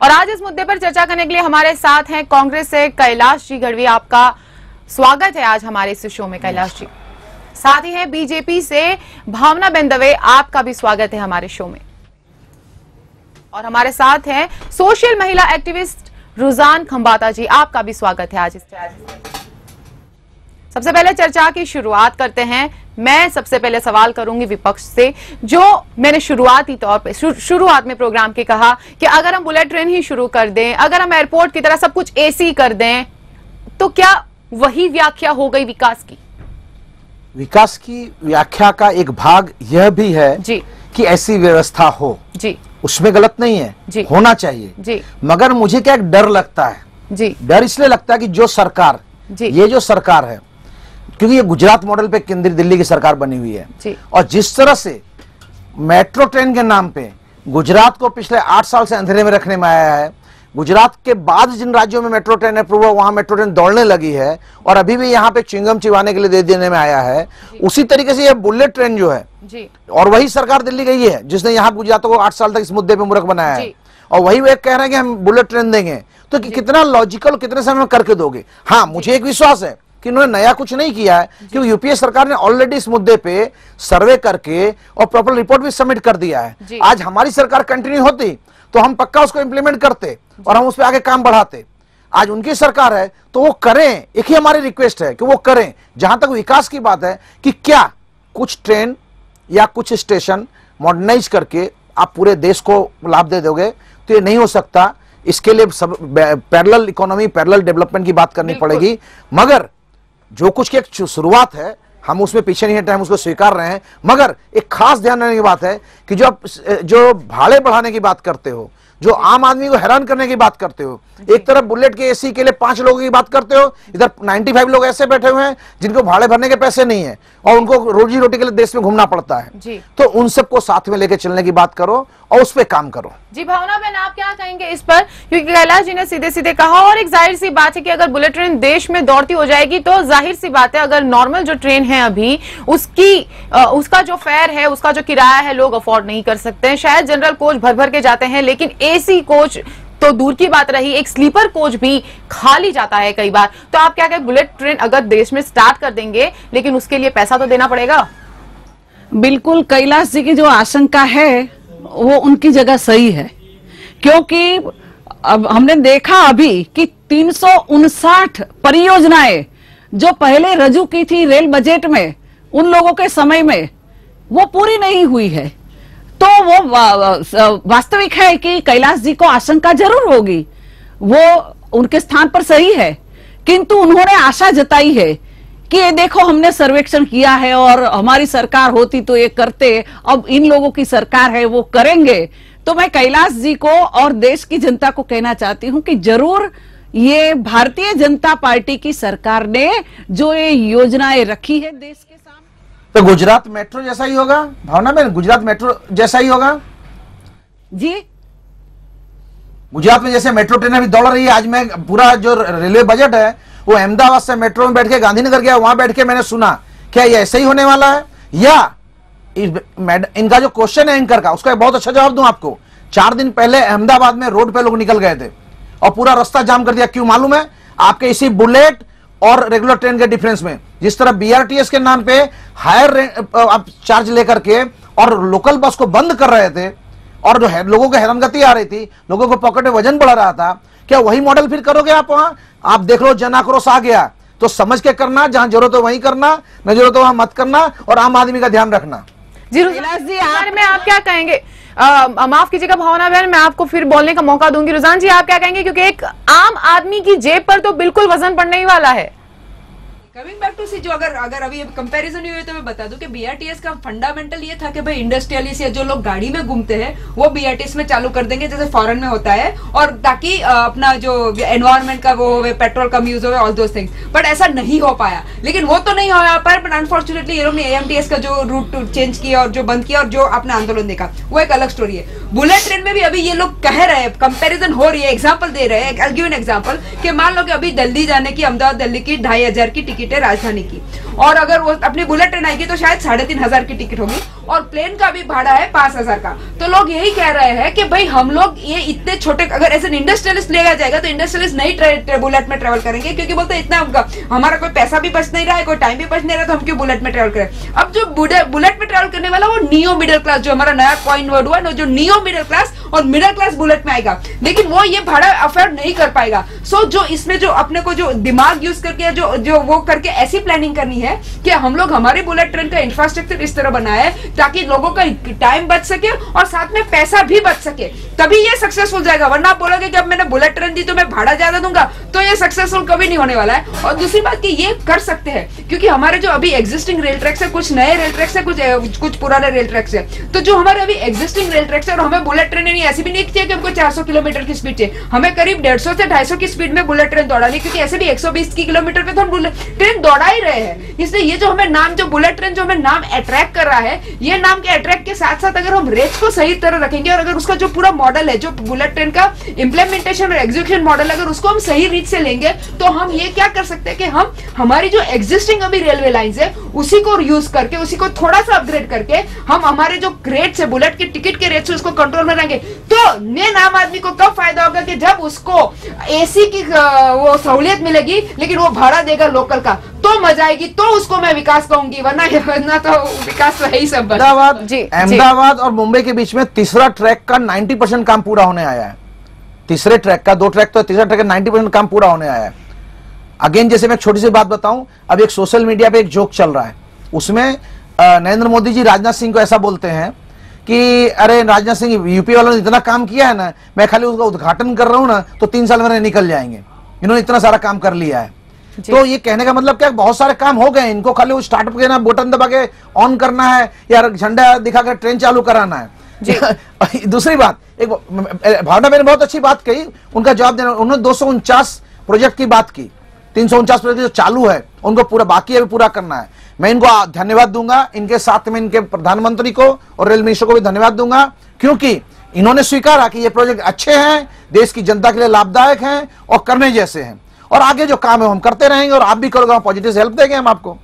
और आज इस मुद्दे पर चर्चा करने के लिए हमारे साथ हैं कांग्रेस से कैलाश जी गढ़वी। आपका स्वागत है आज हमारे इस शो में कैलाश जी। साथ ही है बीजेपी से भावना बेन दवे। आपका भी स्वागत है हमारे शो में। और हमारे साथ हैं सोशल महिला एक्टिविस्ट रुजान खंबाता जी। आपका भी स्वागत है आज इस सबसे पहले चर्चा की शुरुआत करते हैं। मैं सबसे पहले सवाल करूँगी विपक्ष से जो मैंने शुरुआती तौर पे शुरुआत में प्रोग्राम के कहा कि अगर हम बुलेट ट्रेन ही शुरू कर दें अगर हम एयरपोर्ट की तरह सब कुछ एसी कर दें तो क्या वही व्याख्या हो गई विकास की? विकास की व्याख्या का एक भाग यह भी है जी। कि ऐसी व्यवस्था हो। जी। उसमें गलत नहीं है। जी। होना चाहिए। जी। मगर मुझे क्या डर लगता है? जी। डर इसलिए लगता है कि जो सरकार जी। ये जो सरकार है क्योंकि ये गुजरात मॉडल पे केंद्रीय दिल्ली की सरकार बनी हुई है। और जिस तरह से मेट्रो ट्रेन के नाम पे गुजरात को पिछले आठ साल से अंधेरे में रखने में आया है गुजरात के बाद जिन राज्यों में मेट्रो ट्रेन अप्रूव हुआ वहाँ मेट्रो ट्रेन दौड़ने लगी है और अभी भी यहाँ पे चिंगम चिवाने के लिए दे देने में आया है। उसी तरीके से ये बुलेट ट्रेन जो है जी। और वही सरकार दिल्ली गई है जिसने यहाँ गुजरात को आठ साल तक इस मुद्दे पे मूर्ख बनाया है। और वही वे कह रहे हैं कि हम बुलेट ट्रेन देंगे। तो कि कितना लॉजिकल कितने समय में करके दोगे? हाँ मुझे एक विश्वास है कि उन्होंने नया कुछ नहीं किया है क्योंकि यूपीए सरकार ने ऑलरेडी इस मुद्दे पे सर्वे करके और प्रॉपर रिपोर्ट भी सबमिट कर दिया है। आज हमारी सरकार कंटिन्यू होती तो हम पक्का उसको इंप्लीमेंट करते और हम उस पर आगे काम बढ़ाते। आज उनकी सरकार है तो वो करें एक ही हमारी रिक्वेस्ट है कि वो करें। जहाँ तक विकास की बात है कि क्या कुछ ट्रेन या कुछ स्टेशन मॉडर्नाइज करके आप पूरे देश को लाभ दे दोगे तो ये नहीं हो सकता। इसके लिए सब पैरेलल इकोनॉमी पैरेलल डेवलपमेंट की बात करनी पड़ेगी। मगर जो कुछ की एक शुरुआत है हम उसमें पीछे नहीं हटे हम उसको स्वीकार रहे हैं। मगर एक खास ध्यान देने की बात है कि जो आप जो भाड़े बढ़ाने की बात करते हो जो आम आदमी को हैरान करने की बात करते हो एक तरफ़ बुलेट के एसी के लिए पाँच लोगों की बात करते हो इधर 95 लोग ऐसे बैठे हुए हैं जिनको भाड़े भरने के पैसे नहीं है और उनको रोजी रोटी के लिए देश में घूमना पड़ता है। जी। तो उन सबको साथ में लेके चलने की बात करो और उस पर काम करो। जी भावना बहन आप क्या कहेंगे इस पर? क्योंकि कैलाश जी ने सीधे सीधे कहा और एक ज़ाहिर सी बात है कि अगर बुलेट ट्रेन देश में दौड़ती हो जाएगी तो ज़ाहिर सी बात है अगर नॉर्मल जो ट्रेन है अभी उसकी अ, उसका जो फेयर है उसका जो किराया है लोग अफोर्ड नहीं कर सकते हैं। शायद जनरल कोच भर भर के जाते हैं लेकिन एसी कोच तो दूर की बात रही एक स्लीपर कोच भी खाली जाता है कई बार। तो आप क्या कहें बुलेट ट्रेन अगर देश में स्टार्ट कर देंगे लेकिन उसके लिए पैसा तो देना पड़ेगा? बिल्कुल कैलाश जी की जो आशंका है वो उनकी जगह सही है। क्योंकि अब हमने देखा अभी कि तीन सौ उनसठ परियोजनाएँ जो पहले रजू की थी रेल बजट में, उन लोगों के समय में, वो पूरी नहीं हुई है। तो वो वास्तविक है कि कैलाश जी को आशंका ज़रूर होगी। वो उनके स्थान पर सही है, किंतु उन्होंने आशा जताई है कि ये देखो हमने सर्वेक्षण किया है और हमारी सरकार होती तो ये करते अब इन लोगों की सरकार है वो करेंगे। तो मैं कैलाश जी को और देश की जनता को कहना चाहती हूँ कि ज़रूर ये भारतीय जनता पार्टी की सरकार ने जो ये योजनाएँ रखी है देश के सामने। तो गुजरात मेट्रो जैसा ही होगा? भावना में गुजरात मेट्रो जैसा ही होगा? जी। गुजरात में जैसे मेट्रो ट्रेन अभी दौड़ रही है आज मैं पूरा जो रेलवे बजट है वो अहमदाबाद से मेट्रो में बैठ के गांधीनगर गया, वहाँ बैठ के मैंने सुना, क्या ये ऐसे ही होने वाला है? या इनका जो क्वेश्चन है एंकर का, उसका बहुत अच्छा जवाब दूँ आपको। चार दिन पहले अहमदाबाद में रोड पे लोग निकल गए थे और पूरा रास्ता जाम कर दिया। क्यों मालूम है? आपके इसी बुलेट और रेगुलर ट्रेन के डिफरेंस में। जिस तरह बीआरटीएस के नाम पे हायर आप चार्ज लेकर के और लोकल बस को बंद कर रहे थे और जो है लोगों को हैरानगति आ रही थी लोगों को पॉकेट में वज़न बढ़ रहा था क्या वही मॉडल फिर करोगे आप वहाँ? आप देख लो जन आक्रोश आ गया। तो समझ के करना जहाँ ज़रूरत हो वहीं करना न ज़रूरत हो वहाँ मत करना और आम आदमी का ध्यान रखना। जी रुझान जी बारे में आप क्या कहेंगे? माफ़ कीजिएगा भावना बहन मैं आपको फिर बोलने का मौका दूँगी। रुझान जी आप क्या कहेंगे? क्योंकि एक आम आदमी की जेब पर तो बिल्कुल वज़न पड़ने ही वाला है। कमिंग बैक टू सी जो अगर अगर अभी कंपैरिजन हुई है तो मैं बता दूँ कि बीआरटीएस का फंडामेंटल ये था कि भाई इंडस्ट्रियलिस्ट या जो लोग गाड़ी में घूमते हैं, वो बीआरटीएस में चालू कर देंगे, जैसे फॉरेन में होता है, और ताकि अपना जो एनवायरमेंट का वो होवे पेट्रोल कम यूज़ होवे ऑल दोस थिंग्स बट ऐसा नहीं हो पाया। लेकिन वो तो नहीं हो पाया बट अनफॉर्चुनेटली ये लोग ने एएमटीएस का जो रूट चेंज किया और जो बंद किया और जो अपना आंदोलन देखा। वो एक अलग स्टोरी है। बुलेट ट्रेन में भी अभी ये लोग कह रहे हैं कंपैरिजन हो रही है एग्जांपल दे रहे हैं। एग्जांपल कि मान लो कि अभी दिल्ली जाने की, अहमदाबाद, दिल्ली की ढाई हज़ार की टिकट है राजधानी की। और अगर वो अपनी बुलेट ट्रेन आएगी तो शायद साढ़े तीन हज़ार की टिकट होगी। और प्लेन का भी भाड़ा है पाँच हज़ार का। तो लोग यही कह रहे हैं कि भाई, हम लोग ये इतने छोटे, अगर ऐसे इंडस्ट्रियलिस्ट लेगा जाएगा तो इंडस्ट्रियलिस्ट नहीं बुलेट में ट्रेवल करेंगे, क्योंकि बोलते इतना हमारा कोई पैसा भी बच नहीं रहा है, कोई टाइम भी बच नहीं रहा तो हम क्यों बुलेट में ट्रेवल करें? अब जो बुलेट में ट्रेवल करने वाला, वो नियो मिडिल क्लास जो हमारा नया कॉइन वर्ड हुआ जो नियो मिडिल क्लास और मिडिल क्लास बुलेट में आएगा। लेकिन वो ये भाड़ा अफोर्ड नहीं कर पाएगा। सो जो इसमें जो अपने को जो दिमाग यूज़ करके, जो जो वो करके ऐसी प्लानिंग करनी है कि हम लोग हमारी बुलेट ट्रेन का इंफ्रास्ट्रक्चर इस तरह बनाए ताकि लोगों का टाइम बच सके और साथ में पैसा भी बच सके। तभी ये सक्सेसफुल जाएगा। वरना आप बोलोगे कि अब मैंने बुलेट ट्रेन दी तो मैं भाड़ा ज़्यादा दूँगा तो ये सक्सेसफुल कभी नहीं होने वाला है। और दूसरी बात कि ये कर सकते हैं क्योंकि हमारे जो अभी एग्जिस्टिंग रेल ट्रैक्स है कुछ नए रेल ट्रैक्स है कुछ कुछ पुराने रेल ट्रैक्स है। तो जो हमारे अभी एग्जिस्टिंग रेल ट्रैक्स है और हमें बुलेट ट्रेन नहीं ऐसी भी नहीं चाहिए कि हमको 400 किलोमीटर की स्पीड चाहिए। हमें करीब 150 से 250 की स्पीड में बुलेट ट्रेन दौड़ानी है, क्योंकि ऐसे भी 120 की किलोमीटर पे तो हम बुलेट ट्रेन दौड़ा ही रहे हैं। इसलिए ये जो हमें नाम, जो बुलेट ट्रेन जो हमें नाम अट्रैक्ट कर रहा है, ये नाम के अट्रैक्ट के साथ साथ अगर हम रेट्स को सही तरह रखेंगे और अगर उसका जो पूरा मॉडल है, जो बुलेट ट्रेन का इम्प्लीमेंटेशन और एग्जीक्यूशन मॉडल अगर उसको हम सही रीत से लेंगे तो हम ये क्या कर सकते हैं कि हम, हमारी जो एग्जिस्टिंग अभी रेलवे लाइंस है, उसी को यूज़ करके, उसी को थोड़ा सा अपग्रेड करके, हम हमारे जो रेट्स है बुलेट के टिकट के रेट्स उसको कंट्रोल में रहेंगे। तो मेन आम आदमी को कब फ़ायदा होगा कि जब उसको एसी की वो सहूलियत मिलेगी लेकिन वो भाड़ा देगा लोकल का तो मज़ा आएगी तो उसको मैं विकास कहूँगी वरना वरना तो विकास तो है ही सब अहमदाबाद जी। अहमदाबाद और मुंबई के बीच में तीसरा ट्रैक का 90 परसेंट काम पूरा होने आया है। तीसरे ट्रैक का दो ट्रैक तो तीसरा ट्रैक का 90 परसेंट काम पूरा होने आया है। अगेन जैसे मैं छोटी सी बात बताऊँ अब एक सोशल मीडिया पे एक जोक चल रहा है। उसमें नरेंद्र मोदी जी राजनाथ सिंह को ऐसा बोलते हैं कि अरे राजनाथ सिंह यूपी वालों ने इतना काम किया है ना मैं खाली उसका उद्घाटन कर रहा हूँ ना तो तीन साल मेरे निकल जाएँगे। इन्होंने इतना सारा काम कर लिया है। तो ये कहने का मतलब क्या बहुत सारे काम हो गए इनको खाली वो स्टार्टअप के ना बटन दबा के ऑन करना है या झंडा दिखाकर ट्रेन चालू कराना है। दूसरी बात एक भावना मैंने बहुत अच्छी बात कही उनका जवाब देना उन्होंने दो सौ उनचास प्रोजेक्ट की बात की। तीन सौ उनचास प्रतिशत चालू है। उनको पूरा बाकी है पूरा करना है। मैं इनको धन्यवाद दूँगा। इनके साथ में इनके प्रधानमंत्री को और रेल मिनिस्टर को भी धन्यवाद दूँगा, क्योंकि इन्होंने स्वीकारा कि ये प्रोजेक्ट अच्छे हैं, देश की जनता के लिए लाभदायक हैं और करने जैसे हैं। और आगे जो काम है, हम करते रहेंगे और आप भी करोगे पॉजिटिव हेल्प देंगे हम आपको।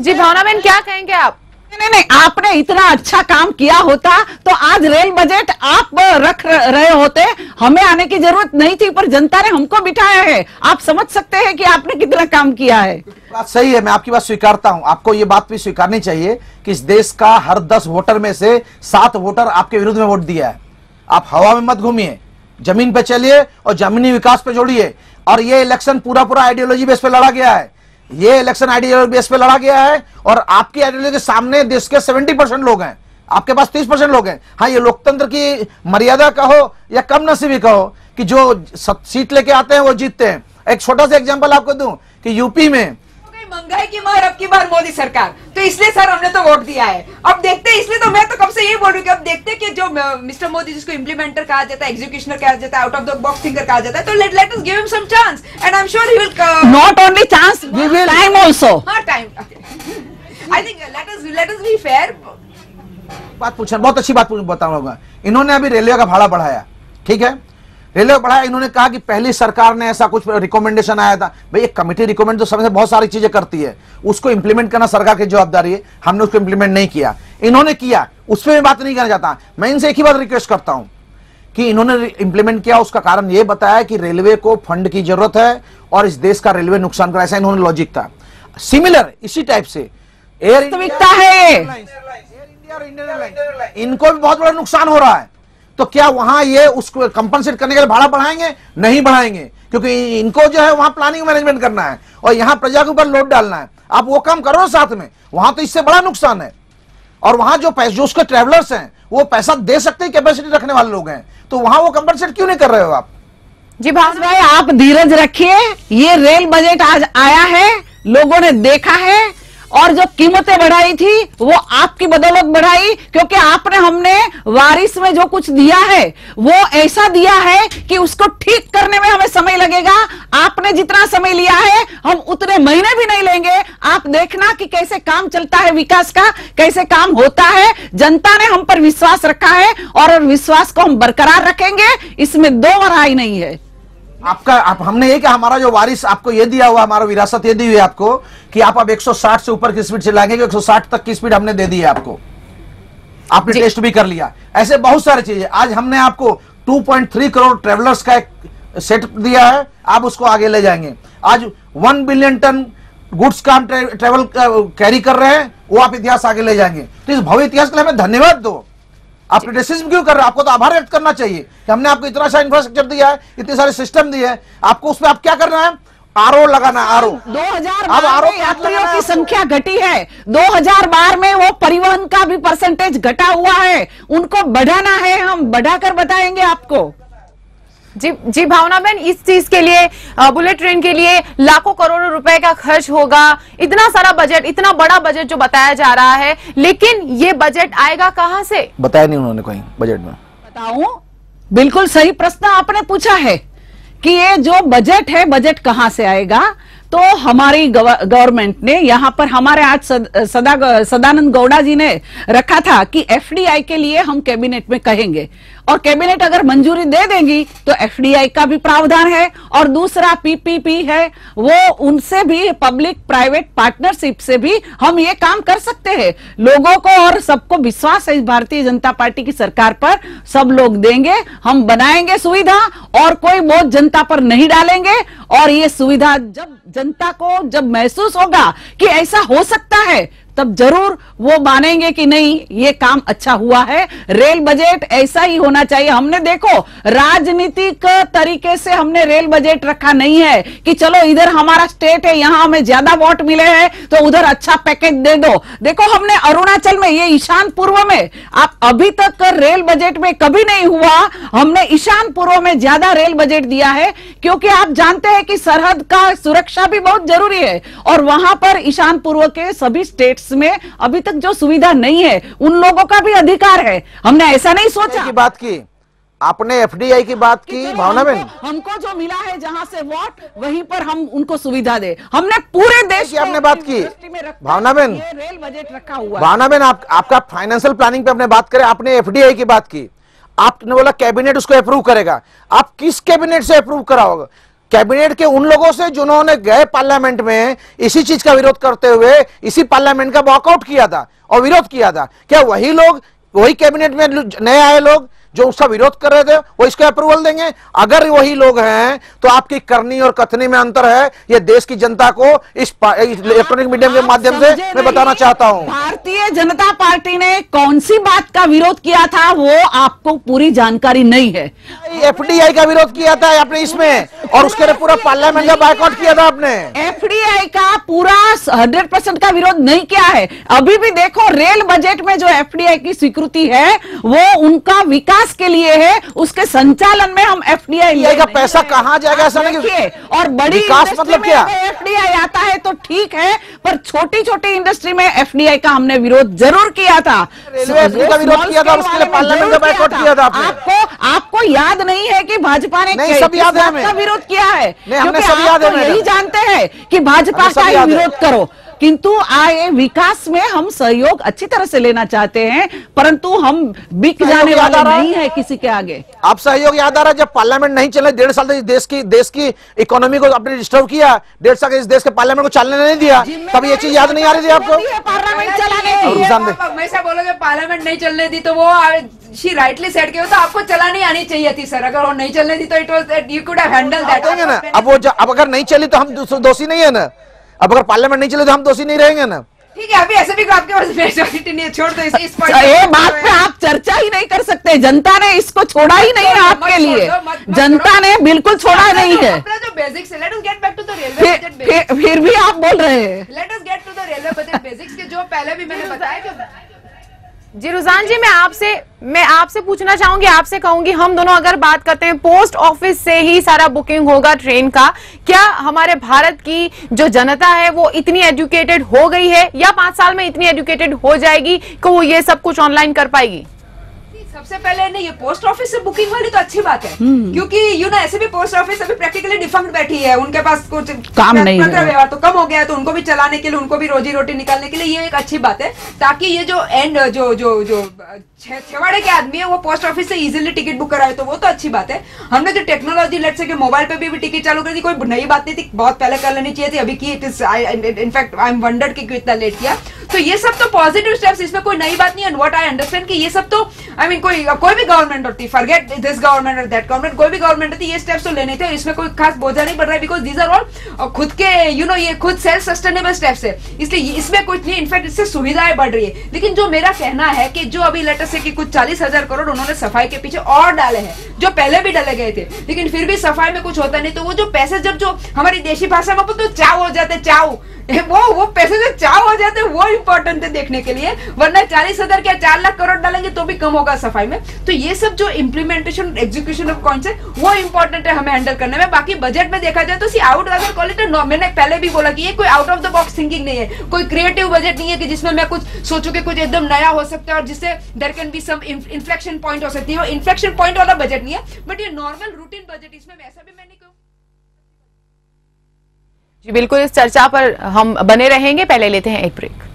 जी, भावना बहन क्या कहेंगे आप? नहीं नहीं आपने इतना अच्छा काम किया होता तो आज रेल बजट आप रख रहे होते। हमें आने की ज़रूरत नहीं थी, पर जनता ने हमको बिठाया है। आप समझ सकते हैं कि आपने कितना काम किया है। बात सही है, मैं आपकी बात स्वीकारता हूँ। आपको ये बात भी स्वीकारनी चाहिए कि इस देश का हर दस वोटर में से सात वोटर आपके विरुद्ध में वोट दिया है। आप हवा में मत घूमिए, ज़मीन पे चलिए और जमीनी विकास पे जोड़िए। और ये इलेक्शन पूरा पूरा आइडियोलॉजी बेस पे लड़ा गया है। ये इलेक्शन आइडियोलॉजी बेस पे लड़ा गया है और आपकी आइडियोलॉजी के सामने देश के सेवेंटी परसेंट लोग हैं। आपके पास तीस परसेंट लोग हैं। हाँ ये लोकतंत्र की मर्यादा कहो या कम नसीबी कहो कि जो सीट लेके आते हैं, वो जीतते हैं। एक छोटा सा एग्ज़ाम्पल आपको दू कि यूपी में महँगाई की मार अब की बार मोदी सरकार। तो इसलिए सर हमने तो वोट दिया है। अब देखते हैं इसलिए तो मैं तो कब से यही बोल रही हूँ अब देखते हैं कि जो मिस्टर मोदी जिसको इम्प्लीमेंटर कहा जाता है एग्जीक्यूशनर कहा जाता है out of the box thinker कहा जाता है तो let let us give him some chance and I am sure he will not only chance time also हाँ time I think let us let us be fair बात पूछना बहुत अच्छी बात बताऊँगा। इन्होंने अभी रेलवे का भाड़ा बढ़ाया। ठीक है? रेलवे बढ़ाया। इन्होंने कहा कि पहली सरकार ने ऐसा कुछ रिकमेंडेशन आया था। भाई एक कमेटी रिकमेंड तो समय से बहुत सारी चीज़ें करती है उसको इंप्लीमेंट करना सरकार की जवाबदारी है। हमने उसको इंप्लीमेंट नहीं किया। इन्होंने किया उस पर मैं बात नहीं करना चाहता। मैं इनसे एक ही बात रिक्वेस्ट करता हूँ कि इन्होंने इंप्लीमेंट किया उसका कारण यह बताया कि रेलवे को फंड की ज़रूरत है और इस देश का रेलवे नुकसान कर ऐसा इन्होंने लॉजिक था। सिमिलर इसी टाइप से। एयर है। इंडिया एयरलाइंस इनको भी बहुत बड़ा नुकसान हो रहा है। तो क्या वहाँ ये उसको कंपनसेट करने के लिए भाड़ा बढ़ाएँगे? नहीं बढ़ाएँगे, क्योंकि इनको जो है वहाँ प्लानिंग मैनेजमेंट करना है और यहाँ प्रजा के ऊपर लोड डालना है। आप वो काम करो साथ में, वहाँ तो इससे बड़ा नुकसान है। और वहाँ जो पैसे, जो उसके ट्रेवलर्स हैं, वो पैसा दे सकते हैं कैपेसिटी रखने वाले लोग हैं। तो वहाँ वो कंपनसेट क्यों नहीं कर रहे हो आप? जी भावना भाई, आप धीरज रखिए, ये रेल बजट आज आया है, लोगों ने देखा है, और जो कीमतें बढ़ाई थी, वो आपकी बदौलत बढ़ाई, क्योंकि आपने हमने वारिस में जो कुछ दिया है, वो ऐसा दिया है कि उसको ठीक करने में हमें समय लगेगा। आपने जितना समय लिया है, हम उतने महीने भी नहीं लेंगे। आप देखना कि कैसे काम चलता है विकास का, कैसे काम होता है। जनता ने हम पर विश्वास रखा है और विश्वास को हम बरकरार रखेंगे। इसमें दो राय नहीं है। आपका, आप, हमने ये कि हमारा जो वारिस आपको ये दिया हुआ, हमारा विरासत ये दी हुई आपको कि आप अब 160 से ऊपर की स्पीड से चलाएँगे 160 तक की स्पीड हमने दे दी है आपको। आपने टेस्ट भी कर लिया। ऐसे बहुत सारी चीज़ें। आज हमने आपको 2.3 करोड़ ट्रेवलर्स का एक सेट दिया है। आप उसको आगे ले जाएँगे। आज वन बिलियन टन गुड्स का हम ट्रेवल कैरी कर रहे हैं। वो आप इतिहास आगे ले जाएँगे। तो इस भव्य इतिहास के लिए हमें धन्यवाद दो। आप क्रिटिसिज्म क्यों कर रहे हैं? आपको तो आभार व्यक्त करना चाहिए कि हमने आपको इतना सा इंफ्रास्ट्रक्चर दिया है इतने सारे सिस्टम दिए हैं। आपको उसमें आप क्या करना है? आरओ लगाना आरओ 2000 अब बार आरोप में यात्रियों की संख्या घटी है। 2000 बार में वो परिवहन का भी परसेंटेज घटा हुआ है। उनको बढ़ाना है हम बढ़ाकर बताएँगे आपको। जी जी भावना बहन इस चीज़ के लिए बुलेट ट्रेन के लिए लाखों करोड़ों रुपए का खर्च होगा। इतना सारा बजट इतना बड़ा बजट जो बताया जा रहा है लेकिन ये बजट आएगा कहाँ से? बताया नहीं उन्होंने कहीं बजट में। बताऊँ? बिल्कुल सही प्रश्न आपने पूछा है। कि ये जो बजट है बजट कहाँ से आएगा? तो हमारी गवर्नमेंट ने यहाँ पर हमारे आज सद, सदा सदानंद गौड़ा जी ने रखा था कि एफडीआई के लिए हम कैबिनेट में कहेंगे। और कैबिनेट अगर मंजूरी दे देंगी तो एफडीआई का भी प्रावधान है और दूसरा पीपीपी है वो उनसे भी पब्लिक प्राइवेट पार्टनरशिप से भी हम ये काम कर सकते हैं। लोगों को और सबको विश्वास है भारतीय जनता पार्टी की सरकार पर सब लोग देंगे हम बनाएँगे सुविधा और कोई बोझ जनता पर नहीं डालेंगे। और ये सुविधा जब, जब जनता को जब महसूस होगा कि ऐसा हो सकता है तब ज़रूर वो मानेंगे कि नहीं, ये काम अच्छा हुआ है। रेल बजट ऐसा ही होना चाहिए। हमने देखो, राजनीतिक तरीके से हमने रेल बजट रखा नहीं है कि चलो इधर हमारा स्टेट है, यहाँ हमें ज़्यादा वोट मिले हैं तो उधर अच्छा पैकेज दे दो। देखो, हमने अरुणाचल में, ये ईशान पूर्व में, आप अभी तक रेल बजट में कभी नहीं हुआ। हमने ईशान पूर्व में ज़्यादा रेल बजट दिया है, क्योंकि आप जानते हैं कि सरहद का सुरक्षा भी बहुत ज़रूरी है। और वहाँ पर ईशान पूर्व के सभी स्टेट्स में अभी तक जो सुविधा नहीं है उन लोगों का भी अधिकार है। हमने ऐसा नहीं सोचा। की बात की। आपने एफडीआई की बात की भावना बहन? हमको जो मिला है जहाँ से वोट वहीं पर हम उनको सुविधा दे। हमने पूरे देश की आपने बात की। में भावना बहन। रेल बजट रखा हुआ भावना बहन आप, आपका फाइनेंशियल प्लानिंग पे अपने बात करें आपने एफडीआई की बात की। आपने बोला कैबिनेट उसको अप्रूव करेगा। आप किस कैबिनेट से अप्रूव कराओगे? कैबिनेट के उन लोगों से जिन्होंने गए पार्लियामेंट में इसी चीज़ का विरोध करते हुए, इसी पार्लियामेंट का वॉकआउट किया था और विरोध किया था। क्या वही लोग, वही कैबिनेट में नए आए लोग? जो उसका विरोध कर रहे थे वो इसका अप्रूवल देंगे। अगर वही लोग हैं तो आपकी करनी और कथनी में अंतर है। ये देश की जनता को इस इलेक्ट्रॉनिक मीडियम के माध्यम से मैं बताना चाहता हूँ। भारतीय जनता पार्टी ने कौन सी बात का विरोध किया था वो आपको पूरी जानकारी नहीं है। एफडीआई का विरोध किया था आपने इसमें और उसके लिए पूरा पार्लियामेंट का बायकॉट किया था आपने। एफडीआई का पूरा हंड्रेड परसेंट का विरोध नहीं किया है। अभी भी देखो रेल बजट में जो एफडीआई की स्वीकृति है वो उनका विकास के लिए है उसके संचालन में हम एफडीआई का पैसा कहाँ जाएगा? ऐसा नहीं और बड़ी विकास मतलब क्या? एफडीआई आता है तो ठीक है पर छोटी छोटी इंडस्ट्री में एफडीआई का हमने विरोध ज़रूर किया था। रेलवे का विरोध किया था, उसके लिए पार्लियामेंट का बायकॉट किया था आपको आपको याद नहीं है कि भाजपा ने सब याद है विरोध किया है क्योंकि आप तो यही जानते हैं कि भाजपा का ही। विरोध करो। किंतु आए विकास में हम सहयोग अच्छी तरह से लेना चाहते हैं परंतु हम बिक जाने वाले? नहीं है? किसी के आगे। आप सहयोग याद आ रहा है? जब पार्लियामेंट नहीं चले डेढ़ साल तक देश की देश की इकोनॉमी को आपने डिस्टर्ब किया डेढ़ साल इस देश के पार्लियामेंट को चलने नहीं दिया तब ये चीज़ याद नहीं आ रही थी आपको? पार्लियामेंट चलाने की। हमेशा बोलोगे पार्लियामेंट नहीं चलने दी तो वो शी राइटली सेट किया तो आपको चलानी आनी चाहिए थी सर अगर वो नहीं चलने दी तो it was you could have handle ना अब वो अब अगर नहीं चली तो हम दोषी नहीं है ना। अब अगर पार्लियामेंट नहीं चले तो हम दोषी नहीं रहेंगे ना। ठीक है अभी ऐसे भी आपके पास मेजोरिटी नहीं है छोड़ दो इस इस ये बात पे आप चर्चा ही नहीं कर सकते जनता ने इसको छोड़ा ही नहीं है आपके लिए। जनता ने बिल्कुल छोड़ा नहीं है। अपना जो बेसिक्स है get back to the railway फिर भी आप बोल रहे हैं। Let us get to the railway budget basics के जो पहले भी मैंने बताया जी, रुझान जी, मैं आपसे मैं आपसे पूछना चाहूँगी, आपसे कहूँगी, हम दोनों अगर बात करते हैं पोस्ट ऑफ़िस से ही सारा बुकिंग होगा ट्रेन का। क्या हमारे भारत की जो जनता है, वो इतनी एजुकेटेड हो गई है या पाँच साल में इतनी एजुकेटेड हो जाएगी कि वो ये सब कुछ ऑनलाइन कर पाएगी? सबसे पहले नहीं ये पोस्ट ऑफ़िस से बुकिंग वाली तो अच्छी बात है। क्योंकि यू नो ऐसे भी पोस्ट ऑफ़िस अभी प्रैक्टिकली डिफंक्ट बैठी है उनके पास कुछ काम नहीं है। व्यवहार तो कम हो गया है तो उनको भी चलाने के लिए उनको भी रोजी रोटी निकालने के लिए ये एक अच्छी बात है। ताकि ये जो एंड जो जो जो छेवाड़े के आदमी है वो पोस्ट ऑफ़िस से इजीली टिकट बुक कराए तो वो तो अच्छी बात है। हमने जो टेक्नोलॉजी लेट से कि मोबाइल पे भी, भी टिकट चालू कर दी कोई नई बात नहीं थी बहुत पहले कर लेनी चाहिए थी अभी की it is in fact I am wondered कि क्यों इतना लेट किया। तो ये सब तो पॉजिटिव स्टेप्स इसमें कोई नई बात नहीं है व्हाट आई अंडरस्टैंड कि ये सब तो आई I मीन mean, कोई कोई भी गवर्नमेंट होती फॉरगेट दिस गवर्नमेंट और दैट गवर्नमेंट कोई भी गवर्नमेंट होती ये स्टेप्स तो लेने थे इसमें कोई खास बोझा नहीं पड़ रहा है बिकॉज़ दीज आर ऑल खुद के यू you नो know, ये खुद सेल्फ सस्टेनेबल स्टेप्स है। इसलिए इसमें कुछ नहीं इनफैक्ट इससे सुविधाएँ बढ़ रही है। लेकिन जो मेरा कहना है कि जो अभी लेटर से कि कुछ चालीस हज़ार करोड़ उन्होंने सफ़ाई के पीछे और डाले हैं जो पहले भी डाले गए थे लेकिन फिर भी सफ़ाई में कुछ होता नहीं तो वो जो पैसे जब जो हमारी देशी भाषा में तो चाव हो जाते चाव। वो वो पैसे जो चाव हो जाते वो इंपॉर्टेंट है देखने के लिए। वरना चालीस हज़ार क्या चार लाख करोड़ डालेंगे तो भी कम होगा सफ़ाई में। तो ये सब जो इम्प्लीमेंटेशन एग्जीक्यूशन ऑफ़ कॉन्सेप्ट वो इंपॉर्टेंट है हमें हैंडल करने में। बाकी बजट में देखा जाए तो सी आउट अगर क्वालिटी मैंने पहले भी बोला कि ये कोई out of the box thinking नहीं है। कोई क्रिएटिव बजट नहीं है कि जिसमें मैं कुछ सोचू कि कुछ एकदम नया हो सकता है और जिससे there can be some inflection point हो सकती है। इन्फ्लेक्शन पॉइंट वाला बजट नहीं है बट ये नॉर्मल रूटीन बजट इसमें ऐसा भी मैं नहीं कहूँ। जी, बिल्कुल, इस चर्चा पर हम बने रहेंगे। पहले लेते हैं एक ब्रेक